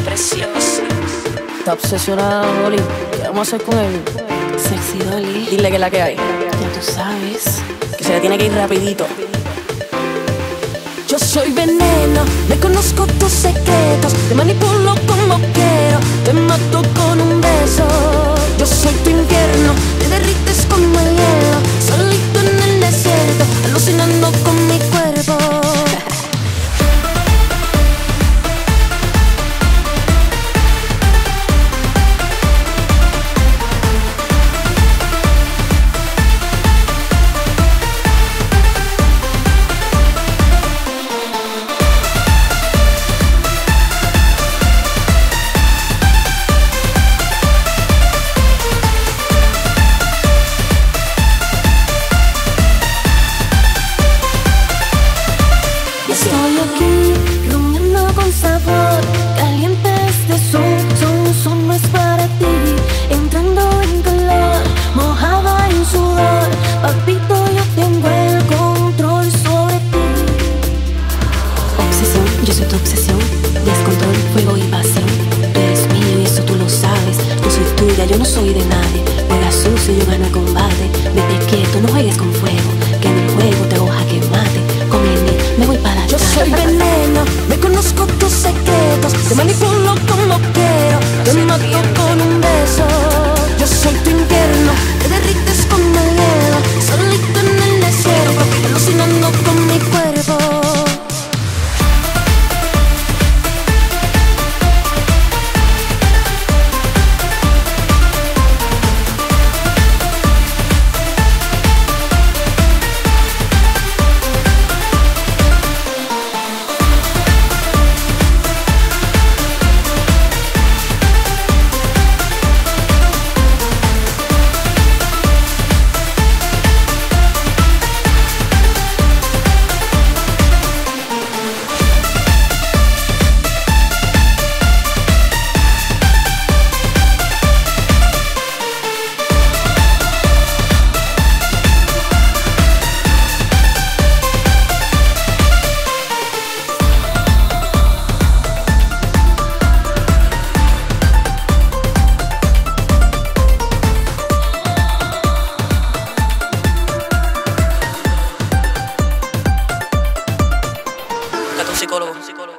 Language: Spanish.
Preciosa. Está obsesionada, Dolly. ¿Qué vamos a hacer con él? Sexy Dolly. Dile que es la que hay. Ya tú sabes. Que se le tiene que ir rapidito. Yo soy veneno, me lo sabes. Yo soy tuya, yo no soy de nadie. Juega sucio, yo gano el combate. Vete quieto, no juegues con fuego. Que en el juego te hoja que mate. Come me voy para Yo atrás. soy veneno, me conozco tus secretos, te manipulo psicólogo.